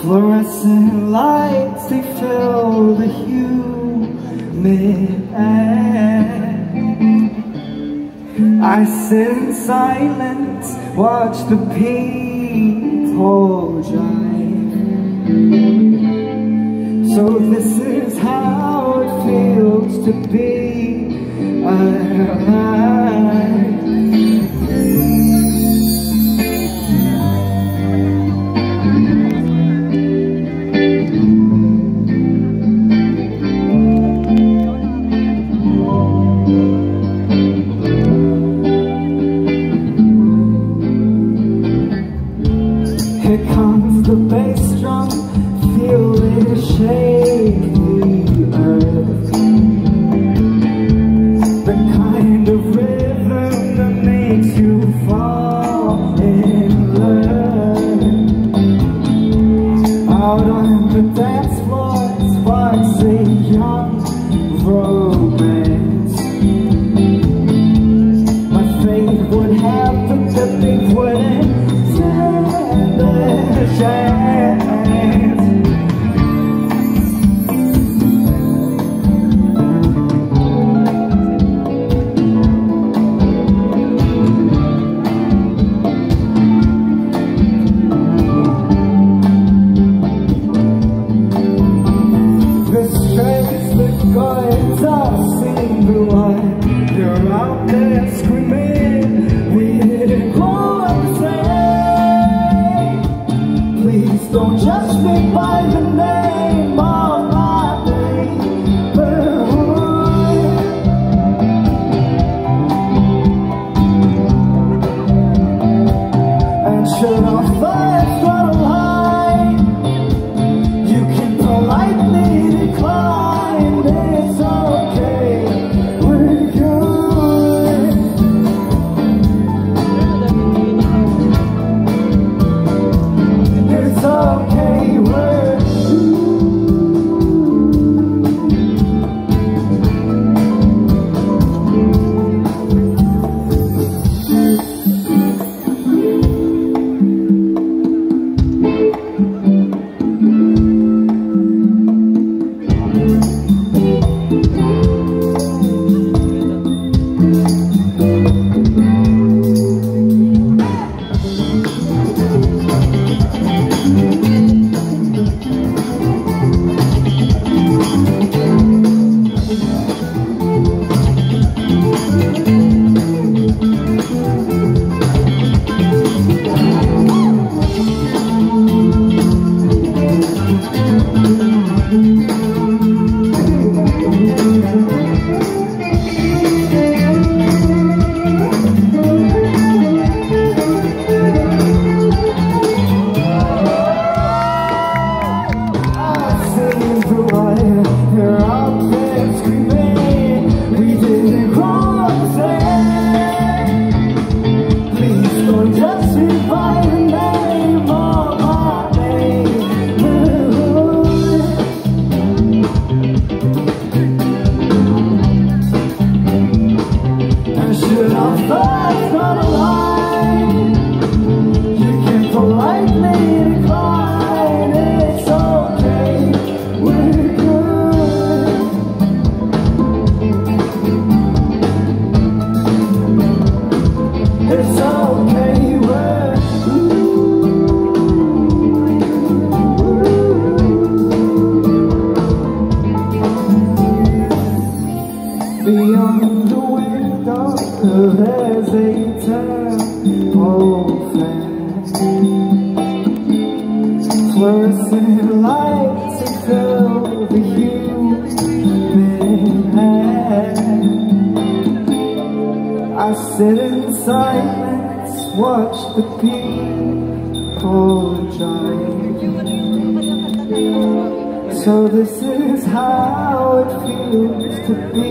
Fluorescent lights, they fill the humid air. I sit in silence, watch the people drive. So this is how it feels to be alive Here comes the bass drum, feel it shake the earth. The kind of rhythm that makes you fall in love. Out on the dance floor, sparks a young romance. The light You're out there screaming We didn't grow up Please don't judge me by the name Fluorescent lights that fill the human. I sit in silence, watch the people drive. So this is how it feels to be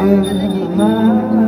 alive.